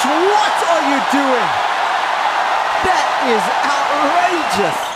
What are you doing? That is outrageous.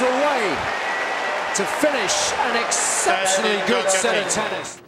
What a way to finish an exceptionally good set of tennis.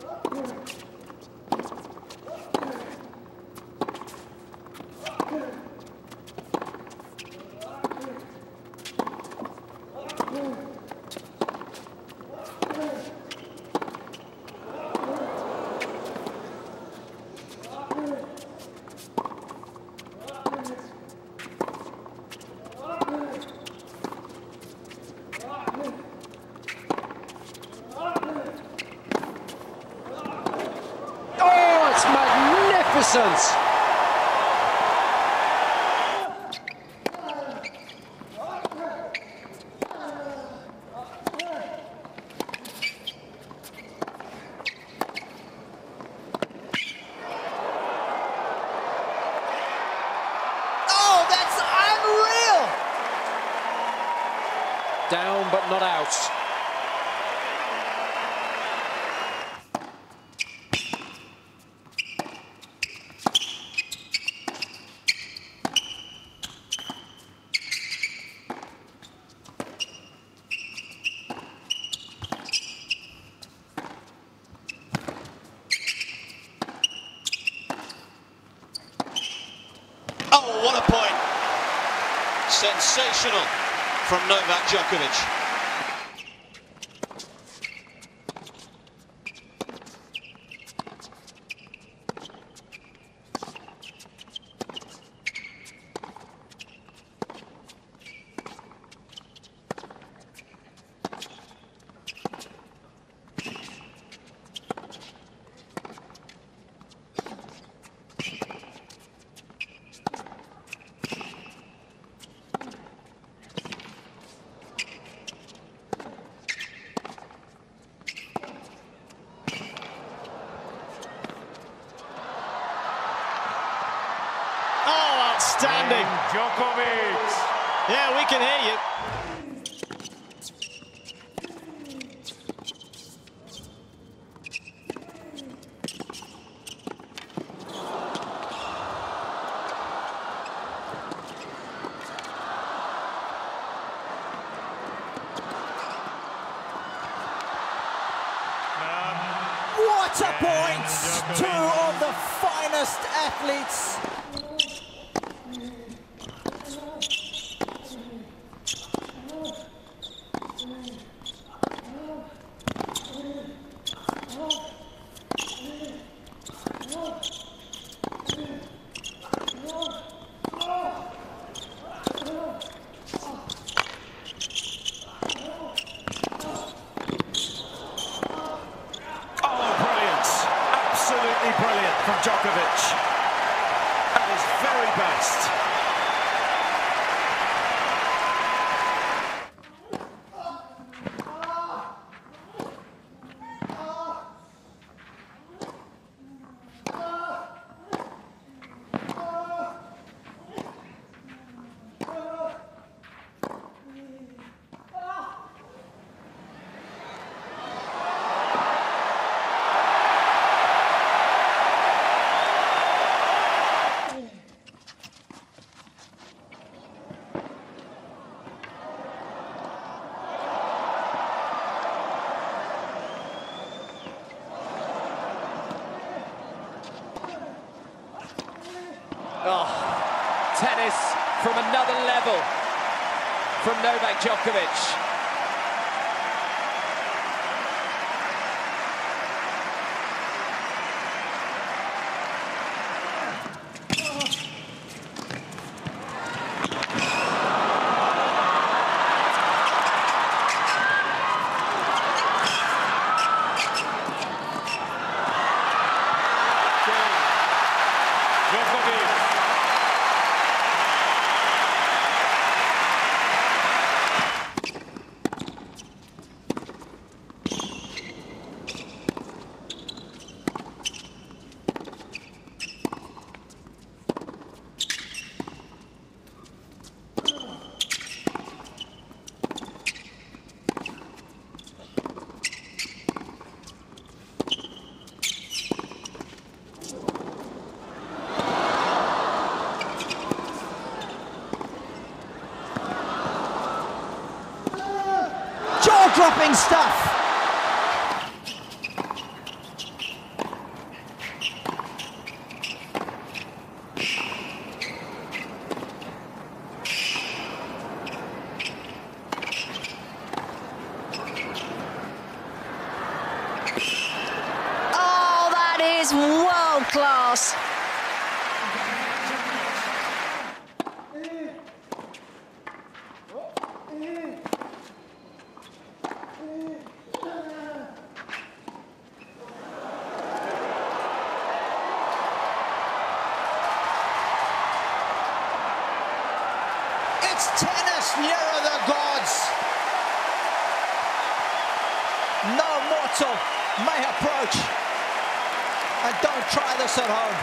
Oh, it's magnificent! Oh! Down but not out. Oh, what a point. Sensational from Novak Djokovic. Outstanding. Djokovic. Yeah, we can hear you. Um, what a point! Two of the finest athletes. From Djokovic. From another level from Novak Djokovic. Jaw-dropping stuff. Oh, class. Tennis nearer the gods. No mortal may approach. And don't try this at home.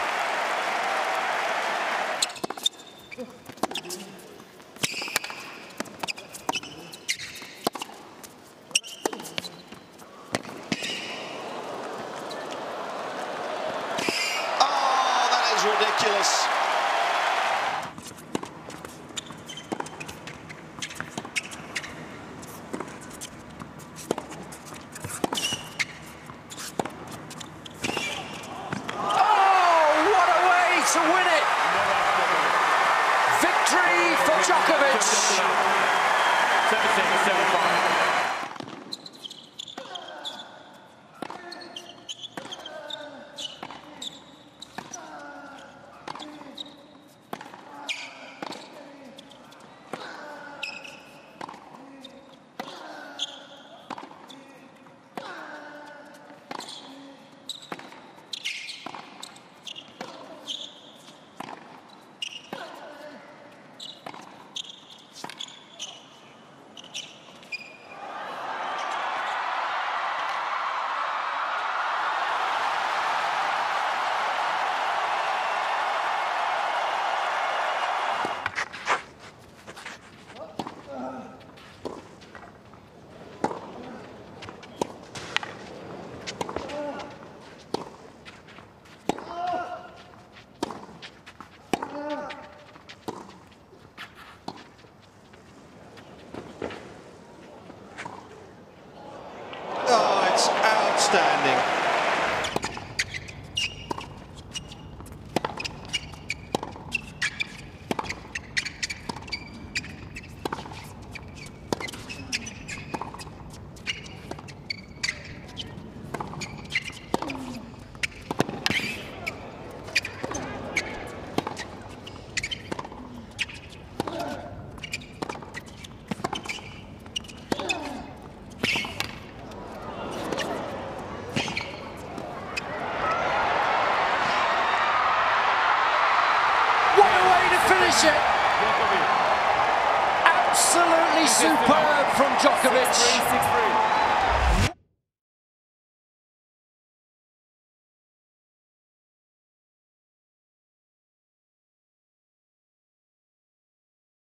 Oh, that is ridiculous. Oh, what a way to win it! Victory for Djokovic. 7-6, 7-5. Oh, it's outstanding. What a way to finish it! Absolutely superb from Djokovic. 6-3, 6-3.